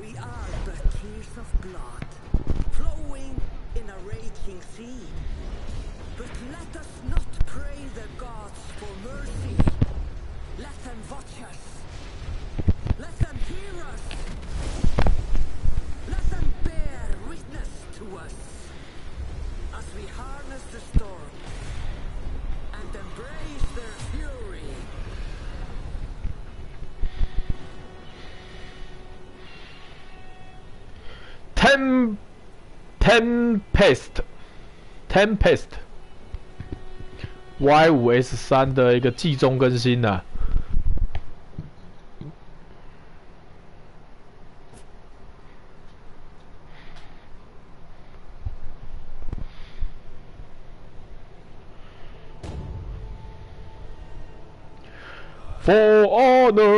We are but tears of blood, flowing in a raging sea. But let us not pray the gods for mercy. Let them watch us. Let them hear us. Let them bear witness to us as we harness the storm and embrace their fury. Tem Tempest Tempest Y 五 S 三的一个季中更新呢、For honor. “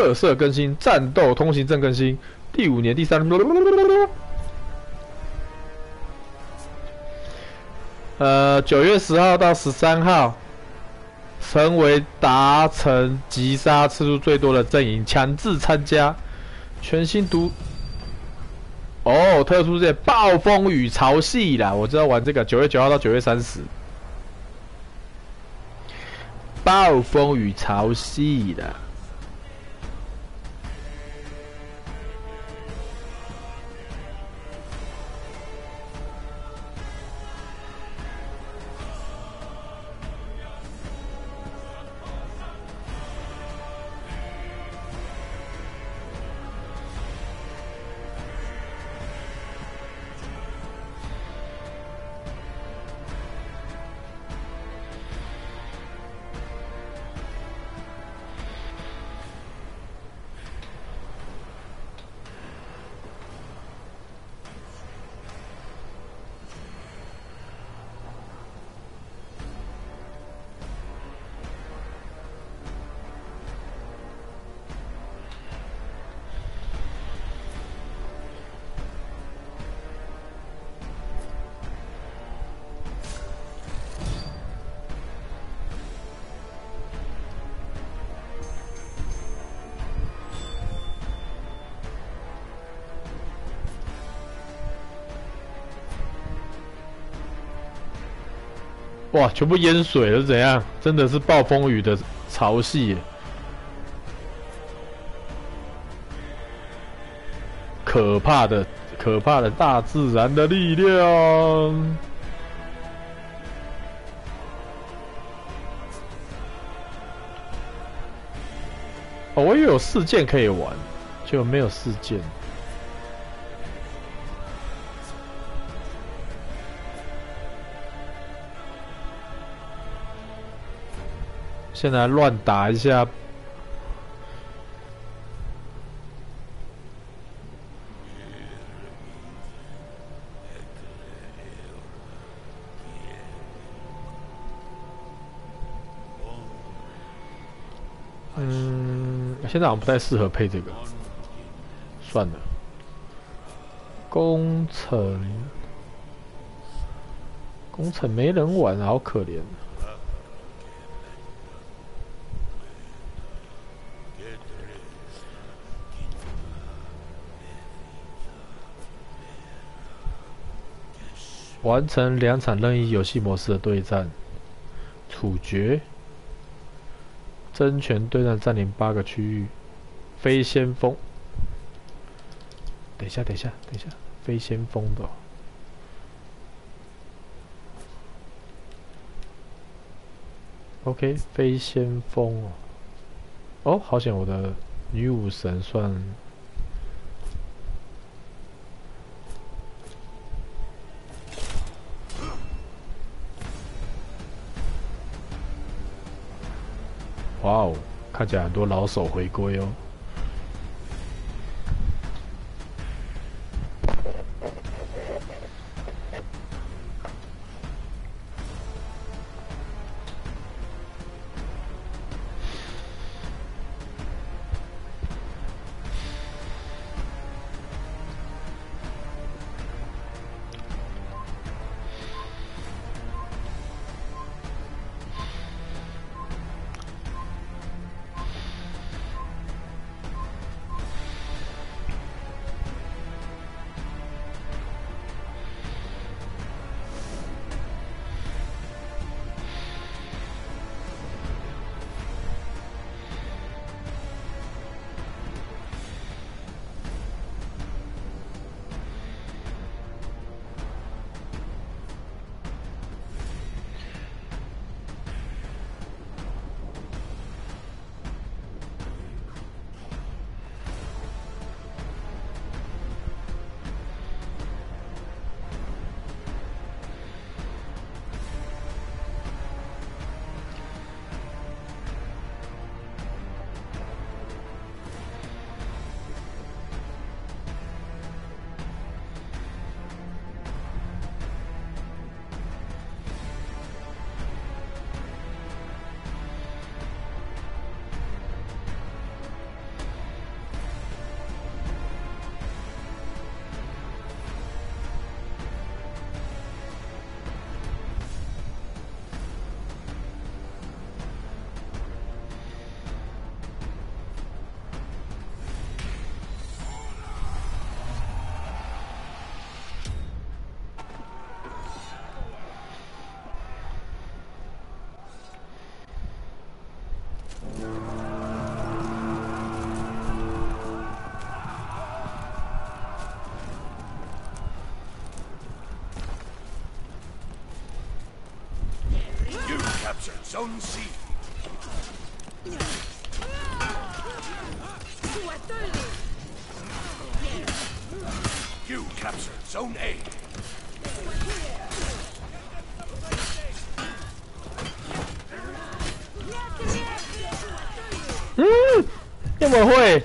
特色更新，战斗通行证更新，第五年第三。”呃，九月十号到十三号，成为达成击杀次数最多的阵营，强制参加全新独。哦，特殊界暴风雨潮汐啦！我知道玩这个，九月九号到九月三十，暴风雨潮汐的。哇！全部淹水了，怎样？真的是暴风雨的潮汐，可怕的、可怕的大自然的力量。哦，我以为有四件可以玩，就没有四件。现在乱打一下，嗯，现在好像不太适合配这个，算了。工程，工程没人玩，好可怜。啊完成两场任意游戏模式的对战，处决，争权对战，占领八个区域，飞先锋。等一下，等一下，等一下，飞先锋的。OK，飞先锋哦。哦，好险，我的女武神算哇哦，看起来很多老手回归哦。captured Zone C. You captured Zone A. 嗯，那么会？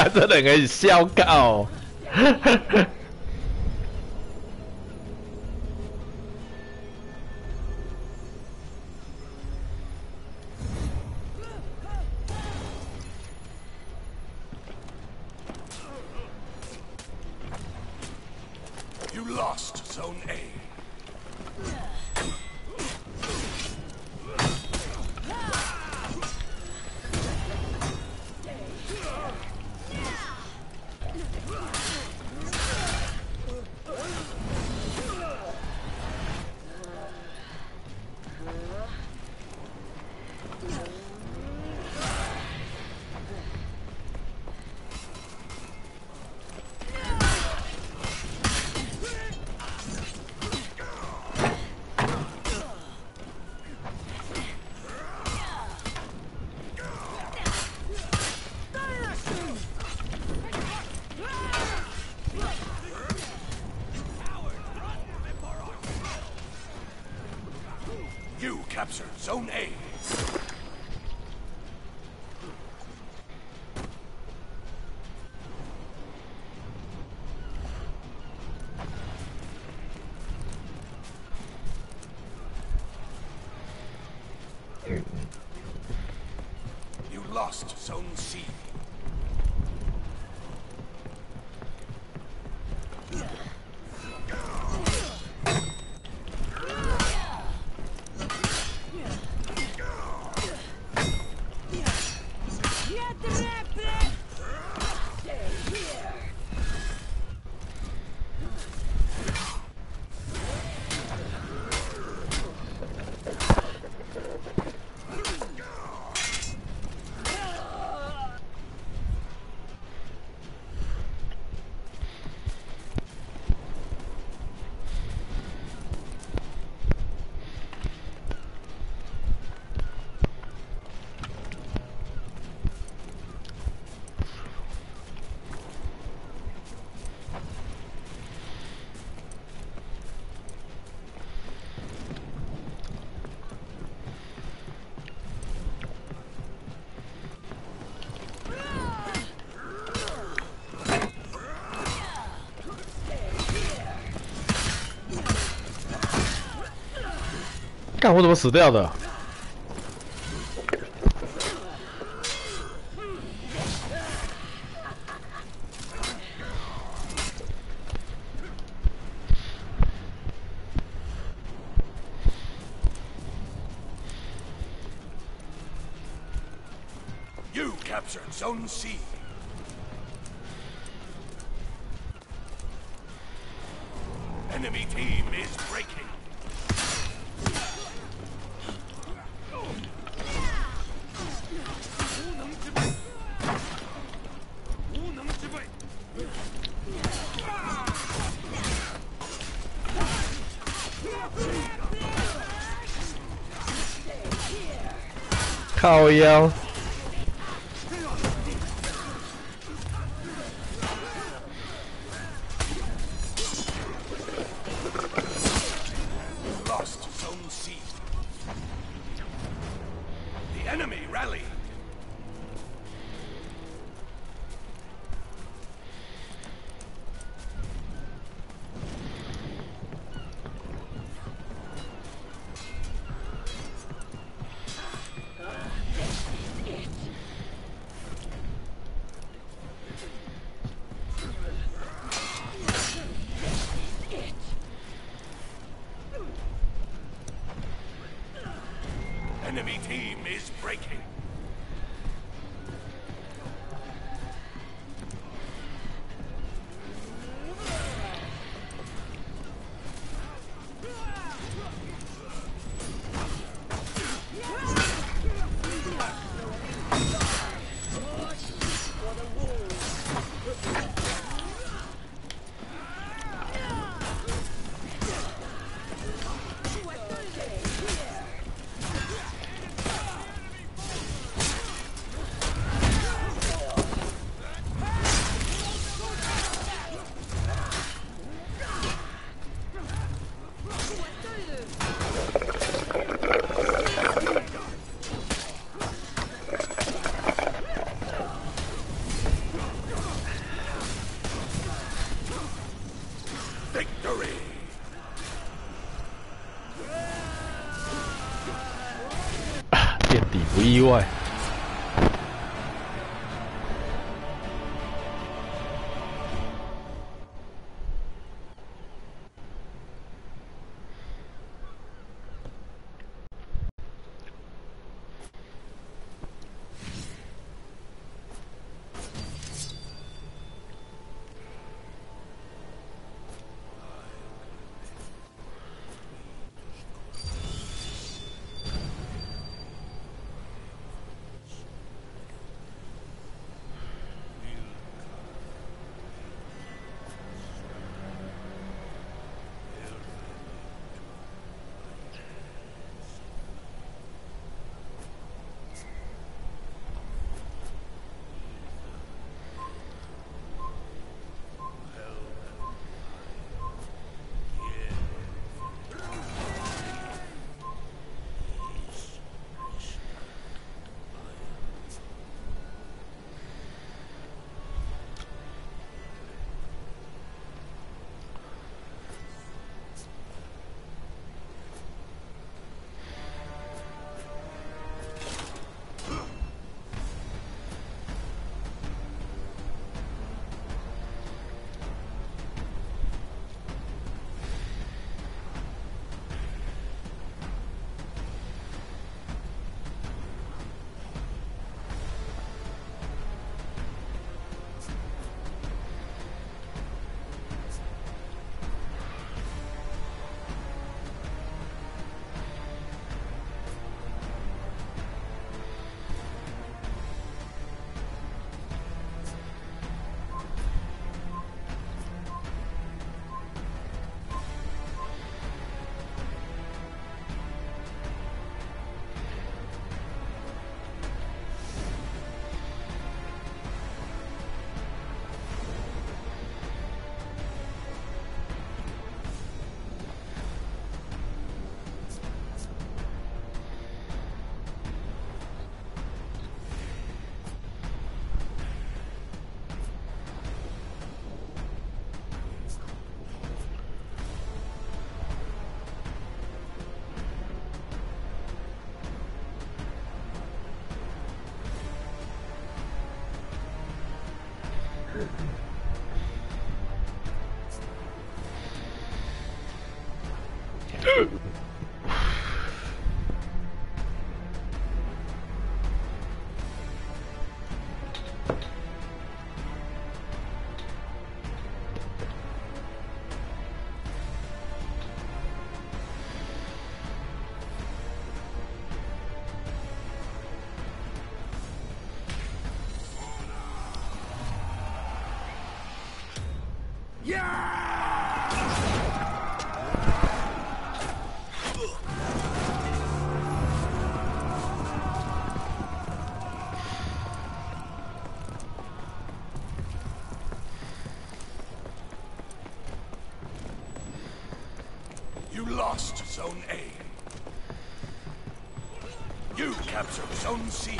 看这两个笑搞。Zone A. 干我怎么死掉的？You captured Zone C. 靠底 captured Zone C.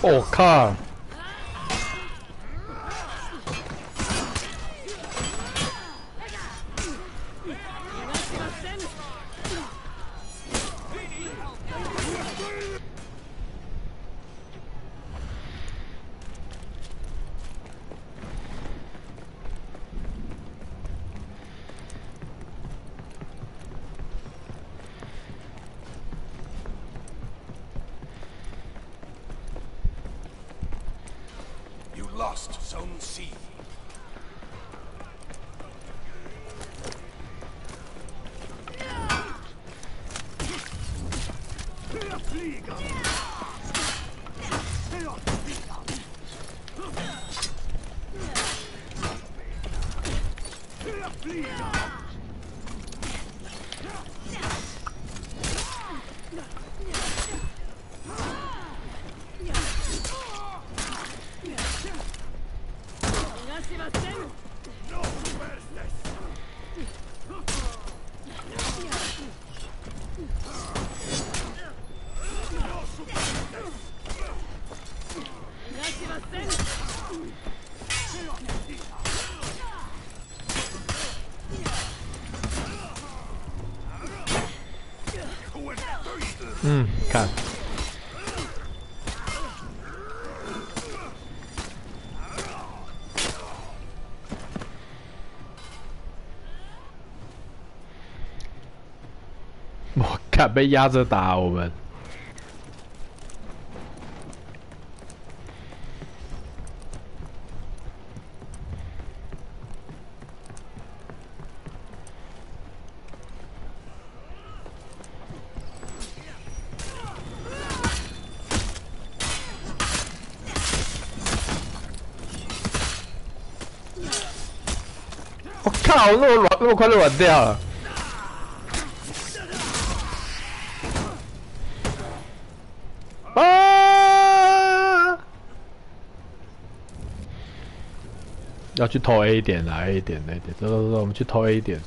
Oh, 我 lost Zone C. 我靠被压着打我们。我靠，那么软，那么快就软掉了。啊！要去偷 A 点来，A 点，A 点，走走走，我们去偷 A 点。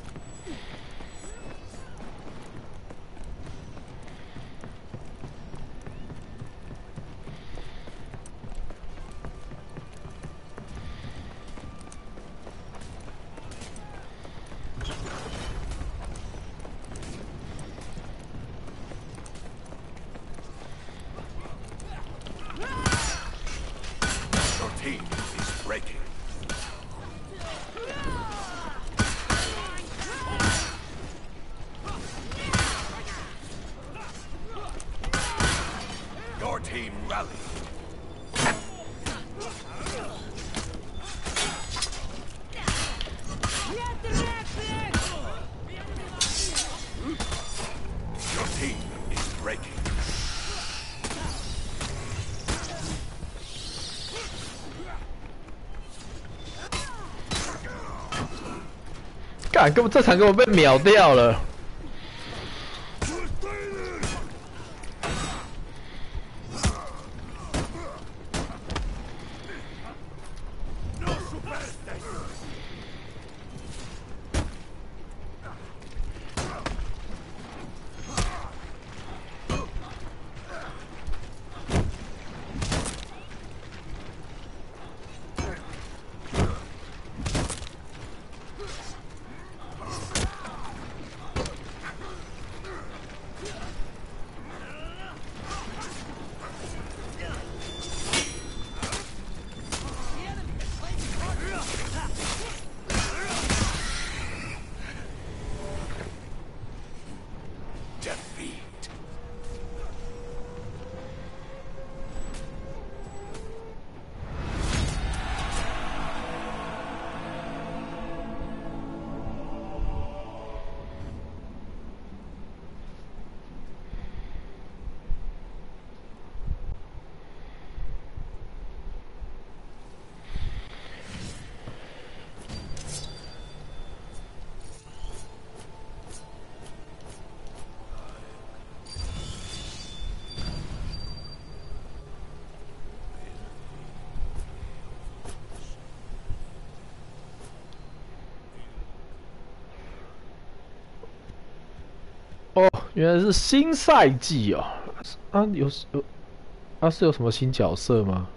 这场给我被秒掉了。原来是新赛季哦。啊，有有啊，是有什么新角色吗？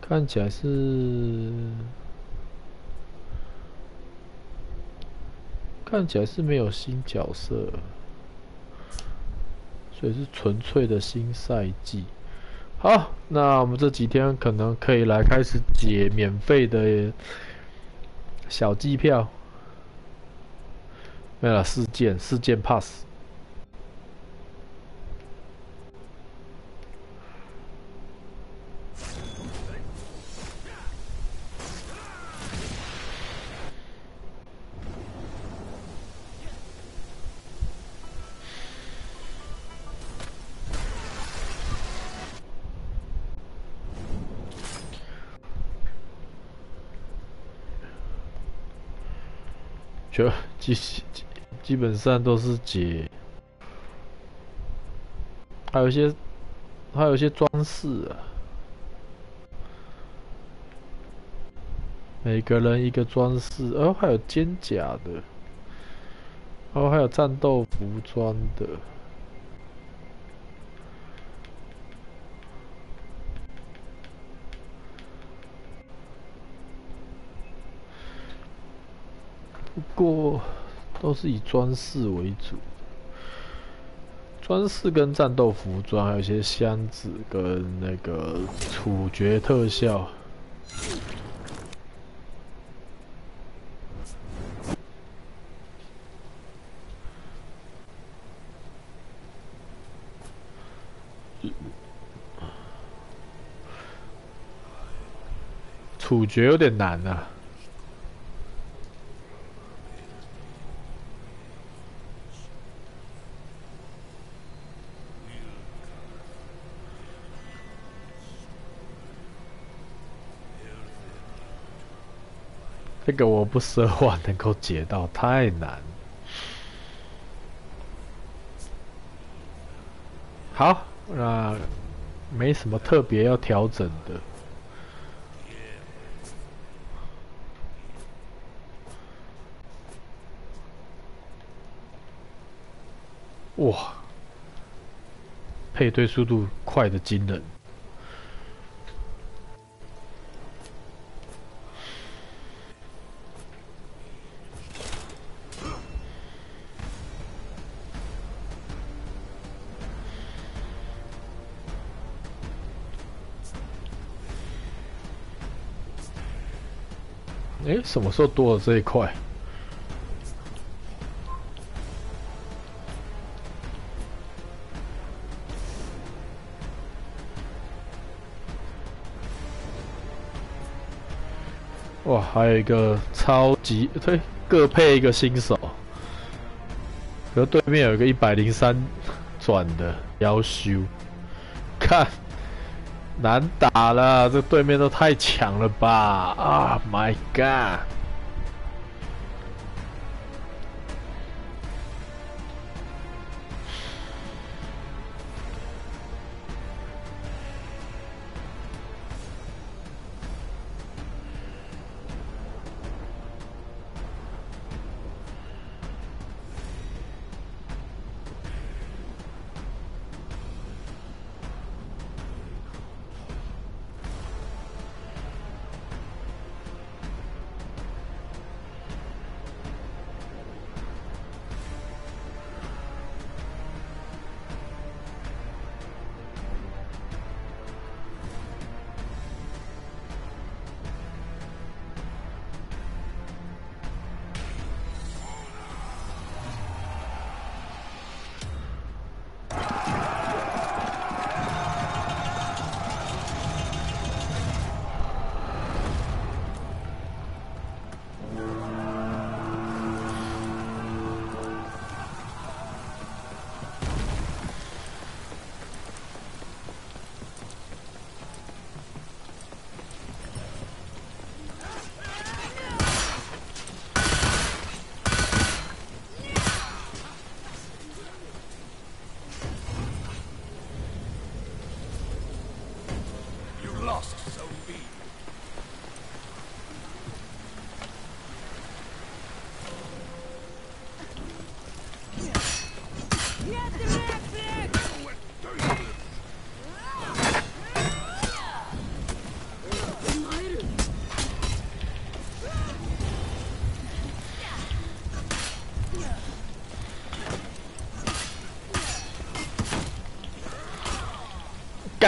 看起来是，看起来是没有新角色，所以是纯粹的新赛季。好，那我们这几天可能可以来开始解免费的小机票，没了四件，四件 pass。基基基本上都是解，还有一些还有一些装饰啊，每个人一个装饰，哦，还有肩甲的，哦，还有战斗服装的。过都是以装饰为主，装饰跟战斗服装，还有一些箱子跟那个处决特效。处决有点难啊。这个我不奢望能够解到，太难。好，那没什么特别要调整的。哇，配对速度快的惊人。什么时候多了这一块？哇，还有一个超级对，各配一个新手。可对面有一个一百零三转的妖修，看。难打了，这对面都太强了吧！啊，My God！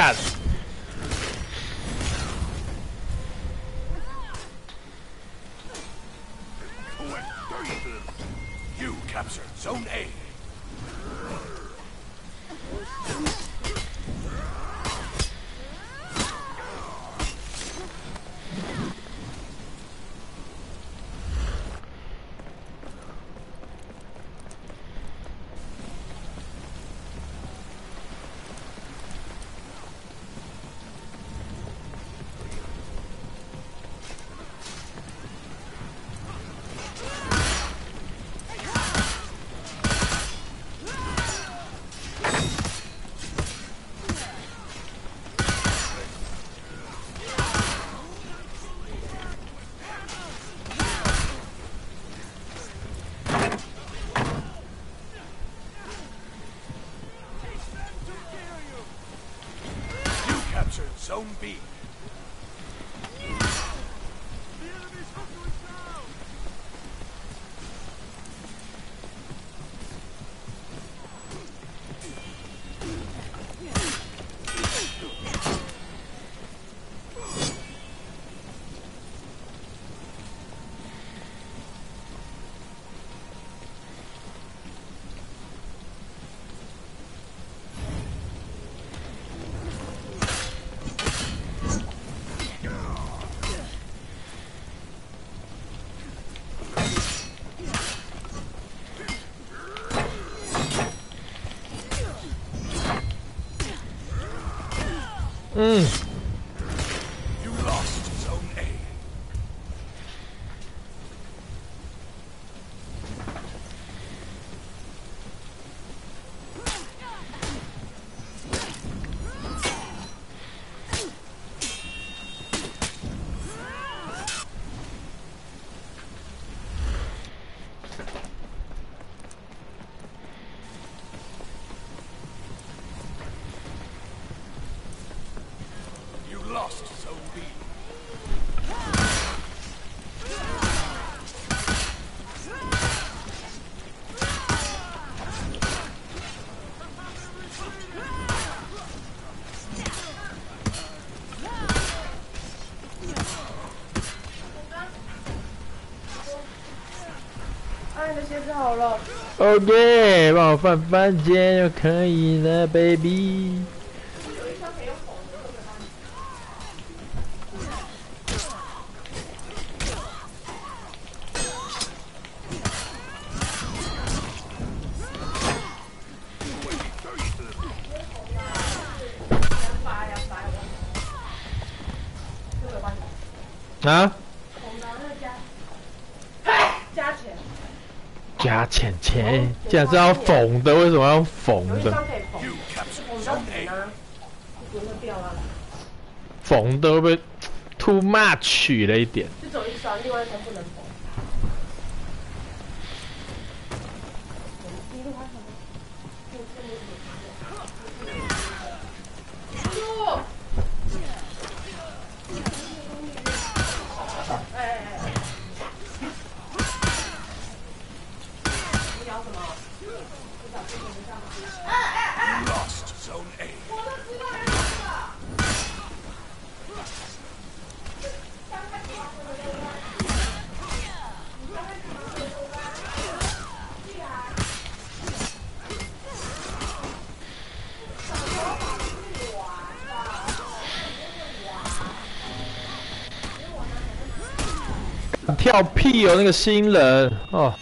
干！own being. Mm. OK，帮我翻翻间就可以了，baby。啊，加钱，加钱钱，既然是要缝的，为什么要缝的？张可以缝，You captured 缝到 Zone 底 A. 呢，不会掉啊。缝的会不会 too much 了一点？就走一双，另外一双不能。一路还好吗？哎哎哎！你聊什么？You lost Zone A. 跳屁哦，那个新人哦，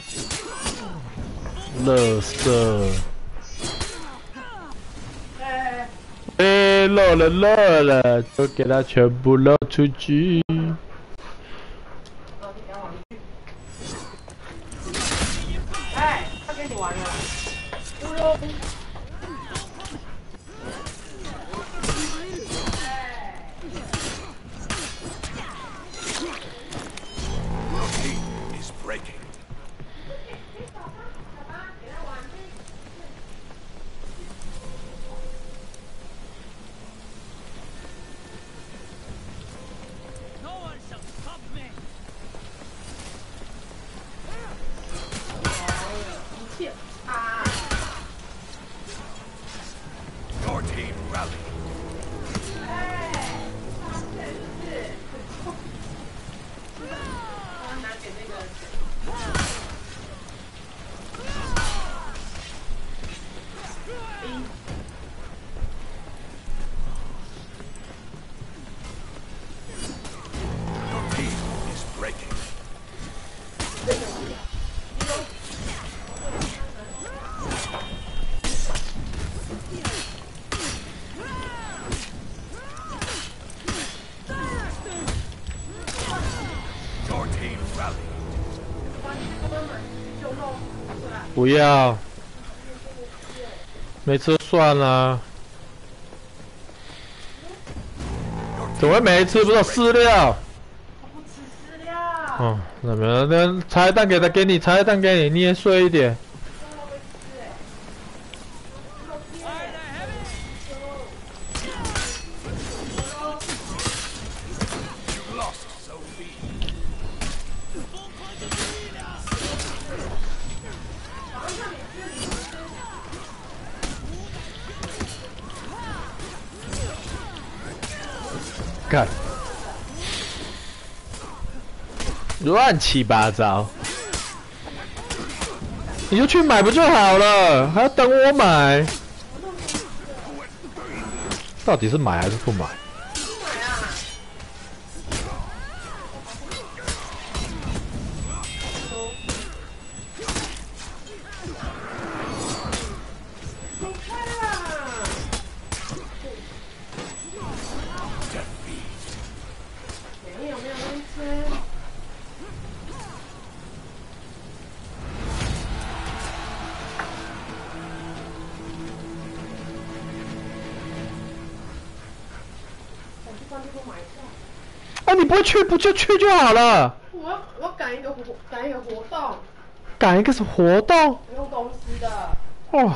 他全部漏出去。老弟，不要，没吃算了。怎么会没吃？不是有饲料？我不吃饲料。哦，那没有，那茶叶蛋给他给你，茶叶蛋给你，你也睡一点。乱七八糟，你就去买不就好了，还要等我买？到底是买还是不买？啊，你不会去，不就去就好了。我要我要赶一个活赶一个活动，赶一个什么活动？不用公司的。哦，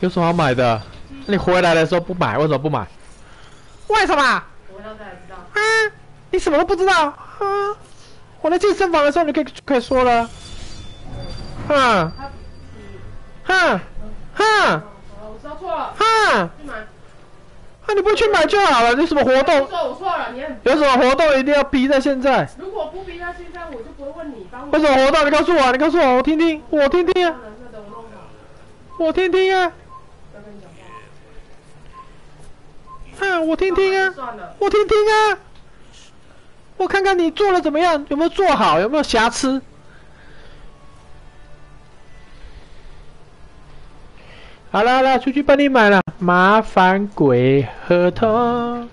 有什么好买的？你回来的时候不买，为什么不买？为什么？我回到再来知道。啊，你什么都不知道啊！我在健身房的时候，你可以可以说了。哼他哼哼好了，我知道错了，哼！去买。啊，你不去买就好了。有什么活动？说我错了，你很。有什么活动一定要逼在现在？如果不逼在现在，我就不会问你帮我。有什么活动？你告诉我，你告诉我，我听听，我听听啊，我听听啊，再跟你讲话。啊，我听听啊。我听听啊，我看看你做的怎么样，有没有做好，有没有瑕疵。好了好了，出去帮你买了，麻烦鬼合同。